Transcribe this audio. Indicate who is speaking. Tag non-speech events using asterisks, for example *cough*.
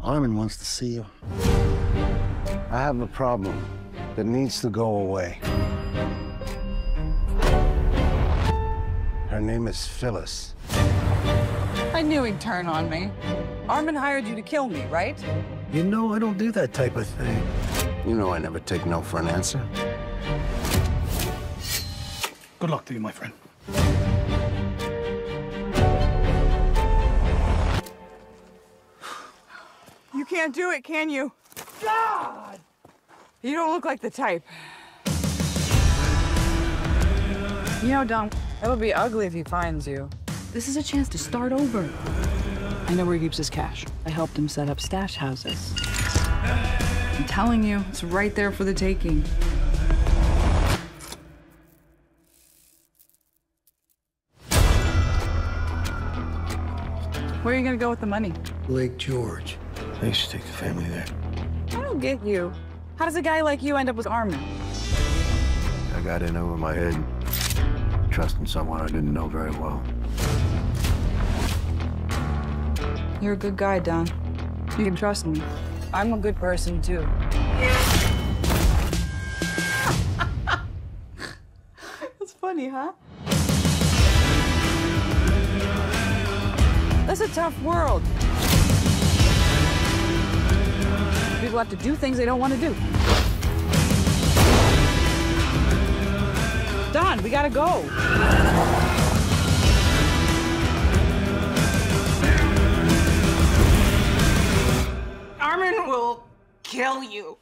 Speaker 1: Armin wants to see you. I have a problem that needs to go away. Her name is Phyllis.
Speaker 2: I knew he'd turn on me. Armin hired you to kill me, right?
Speaker 1: You know I don't do that type of thing. You know I never take no for an answer.
Speaker 3: Good luck to you, my friend.
Speaker 2: You can't do it, can you? God! You don't look like the type. You know, Don, it'll be ugly if he finds you.
Speaker 4: This is a chance to start over. I know where he keeps his cash. I helped him set up stash houses. I'm telling you, it's right there for the taking.
Speaker 2: Where are you gonna go with the money?
Speaker 1: Lake George. I used to take the family there.
Speaker 2: I don't get you. How does a guy like you end up with Armin?
Speaker 1: I got in over my head, trusting someone I didn't know very well.
Speaker 2: You're a good guy, Don. You can trust me. I'm a good person, too. *laughs* That's funny, huh? A tough world. People have to do things they don't want to do. Don, we gotta go. Armin will kill you.